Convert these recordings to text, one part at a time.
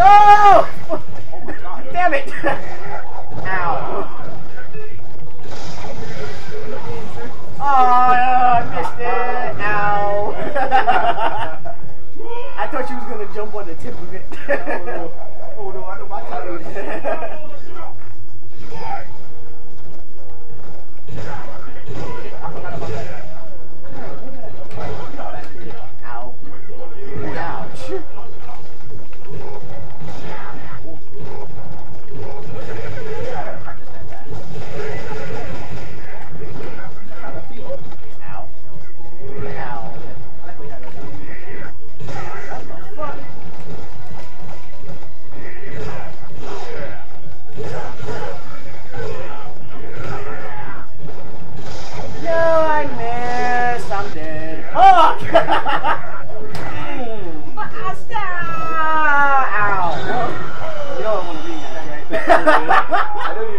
No! Oh Damn it! Ow. Oh, I missed it! Ow! I thought she was gonna jump on the tip of it. oh no, I know my time.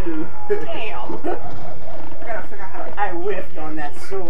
Do. Damn. I gotta figure out how to. I whiffed on that sword.